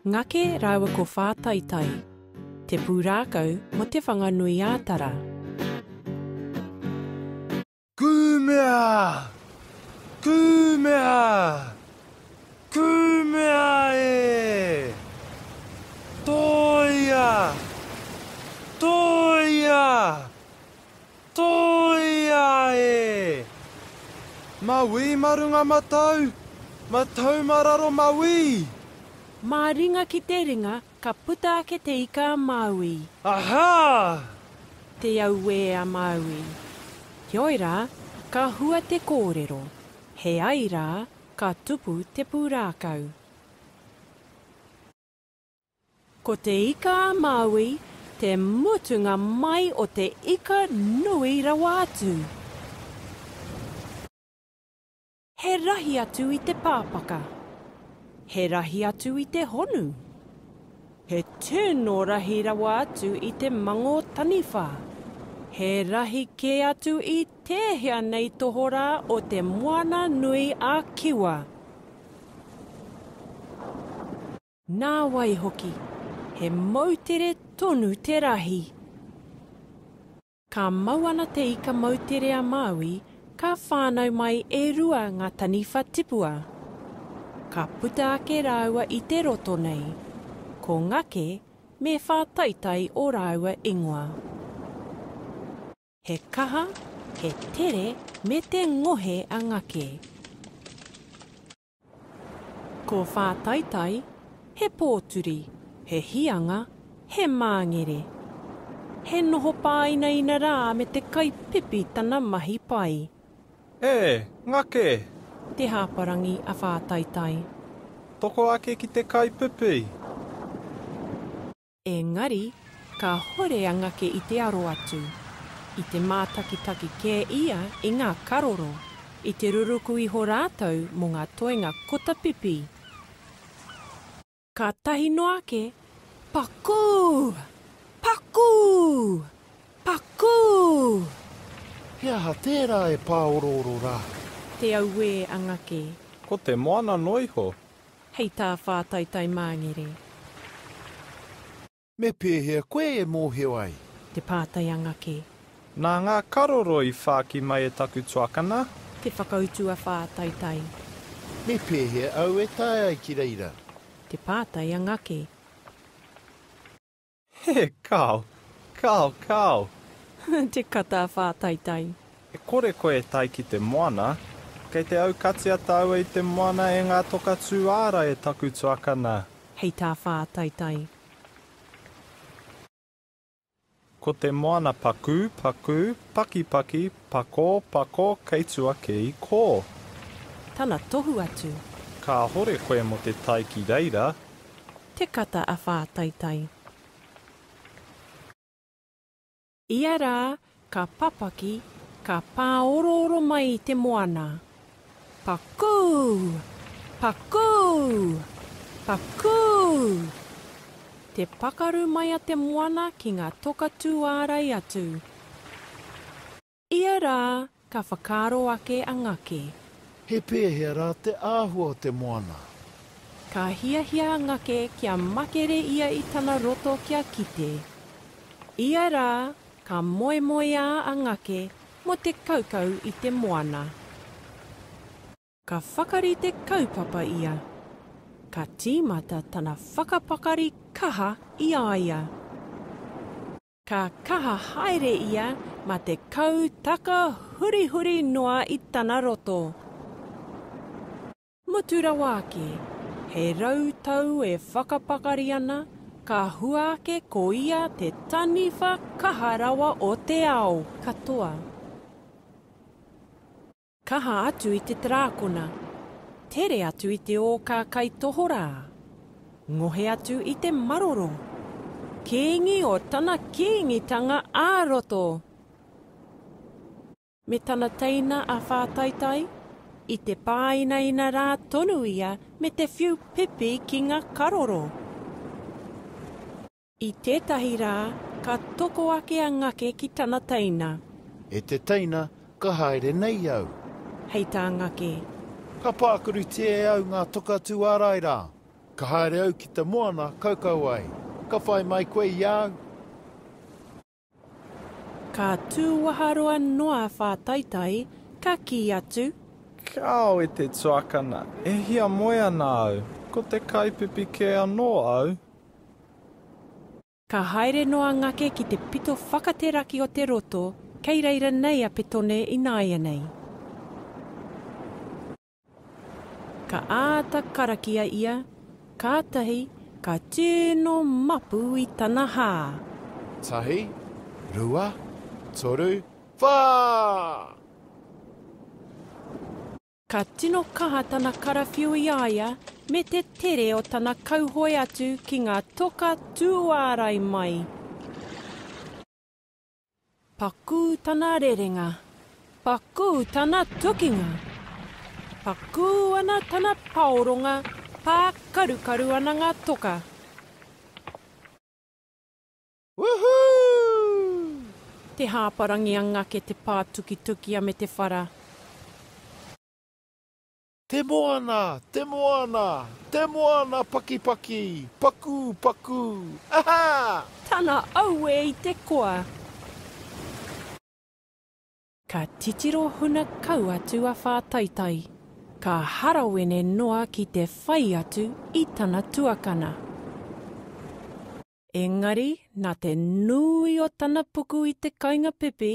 Ngake rāua ko Whātaitai, te pūrākau mō Te Whanganui-ā-Tara. Kūmea! Kūmea! Kūmea e! Tōia! Tōia! Toia e! Ma wi ma runga ma tau, ma tau ma raro ma wi! Ma ringa ki te ringa ka puta ake te ika a Maui. Aha! Te auē a Maui. Heoi ra, ka hua te kōrero. He ai ra, ka tupu te pūrākau. Ko Te Ika-a-Māui te mutunga mai o te ika nui rawa atu. He rahi atu i te pāpaka. He rahi atu i te honu. He tūnō rahi rawa atu i te mangō taniwha. He rahi kē atu i tēhea nei tohorā o Te Moana-nui-a-Kiwa. Nā wai hoki, he moutere tonu te rahi! Ka mau ana te ika moutere a Māui, ka whānau mai e rua ngā taniwha tipua. Ka puta ake rāua i te roto nei. Ko Ngake me Whātaitai ō rāua ingoa. He kaha, he tere me te ngohe a Ngake. Ko Whātaitai, he pōturi, he hīanga, he māngere. He noho pāinaina rā me te kai pipi tana mahi pai. E! Ngake! Te hāparangi a Whātaitai. Toko ake ki te kai pipi! Engari, kāhore a Ngake i te aro atu. I te mātakitaki kē ia i ngā karoro, i te ruruku iho rātou mō ngā toenga kota pipi. Kātahi noa ake, pakū! Pakū! Pakū! He aha tērā e pāorooro rā? Te auē a Ngake. Ko te moana noa iho, Hei tā Whātaitai Mangere. Me pēhea koe e mōhio ai? Te pātai a Ngake. Nā ngā karoro i whāki mai e taku tuakana. Te whakautu a Whātaitai. Me pēhea au e tae ai ki reira? Te pātai a Ngake. He kao, kao, kao! Te kata whātaitai. E kore koe e tae ki te moana, kei te aukatia tāua i te moana e ngā toka tūāra e taku tuakana. Hei tā whātaitai. Ko te moana pakū, pakū, pakipaki, pakō, pakō, kei tua kē i kō. Tana tohu atu. Kāhore koe mō te tae ki reira. te kata a Whātaitai. Ia rā, ka papaki, ka pāorooro mai i te moana. Pakū! Pakū! Pakū! Te pakaru mai a te moana ki ngā toka tūārai atu. Ia rā, ka whakaaro ake a Ngake. He pēhea rā te āhua o te moana? Ka hiahia a Ngake kia makere ia i tana roto kia kite. Ia rā, ka moemoeā a Ngake mō te kaukau i te moana. Ka whakarite kaupapa ia. Ka tīmata tana whakapakari kaha i a ia. Ka kaha haere ia ma te kau taka hurihuri noa i tana roto. Mutu rawa ake, he rau tau e whakapakari ana, ka hua ake ko ia te taniwha kaha rawa o te ao katoa. Kaha atu i te tarākona. Tere atu i te ōkā kai tohorā. Ngohe atu i te maroro. Kīngi o tana kīngitanga ā-roto. Me tana teina a Whātaitai, i te pāinaina rā tonu ia me te whiu pipi ki ngā karoro. I tētahi rā, ka toko ake a Ngake ki tana teina. E te teina, ka haere nei au. Hei tā Ngake. Ka pākurutia e au ngā toka tū ārai rā. Ka haere au ki te moana kaukau ai. Ka whai mai koe i a au? Ka tū waharoa noa Whātaitai, ka kī atu. Kāo e te tuakana, e hiamoe ana au, ko te kaipipi kē anō au. Ka haere noa Ngake ki te pito whakateraki o te roto, kei reira nei a Petone ināianei. Ka āta karakia ia, kātahi ka tino mapu i tana hā. Tahi, rua, toru, whā! Ka tino kaha tana karawhiu i a ia me te tere o tana kauhoe atu ki ngā toka tūārai mai. Pakū tana rerenga, pakū tana tukinga. Pakū ana tana paoronga, pākarukaru ana ngā toka. Woohoo! Te hāparangi a ngake te pātukituki a me te whara. Te moana! Te moana! Te moana pakipaki! Pakū! Pakū! Ahaa! Tana aue i te koa. Ka titiro huna kau atu a Whātaitai. Ka harawene noa ki te whai atu i tana tuakana. Engari, nā te nui o tana puku i te kainga pipi,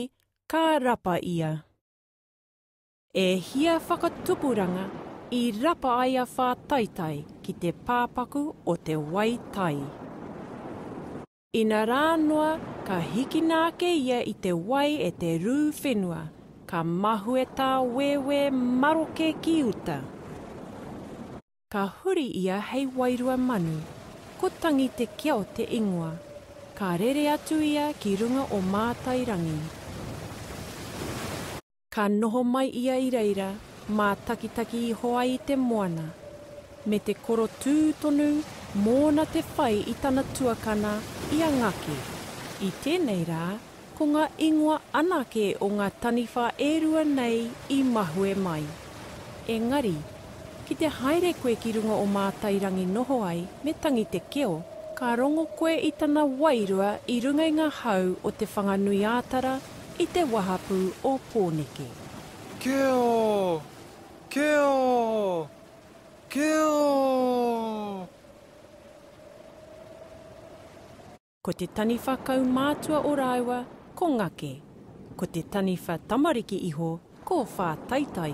ka rapa ia. E hia whakatupuranga i rapa ai a Whātaitai ki te pāpaku o te wai tai. Inarā noa ka hikina ake ia i te wai e te rū whenua, ka mahue tā wēwē maroke ki uta. Ka huri ia hei wairua manu, ko Tangi Te Keo te ingoa, ka rere atu ia ki runga o Mātairangi. Ka noho mai ia i reira, mātakitaki iho ai i te moana, me te korotū tonu mōna te whai i tana tuakana i a Ngake. I tēnei rā, ko ngā ingoa anake o ngā taniwha e rua nei i mahue mai. Engari, ki te haere koe ki runga o Mātairangi noho ai me tangi te keo, ka rongo koe i tana wairua i runga i ngā hau o Te Whanganui-ā-Tara I te wahapū o Pōneke. Keo! Keo! Keo! Ko te taniwha kaumātua o rāua ko Ngake. Ko te taniwha tamariki iho ko Whātaitai.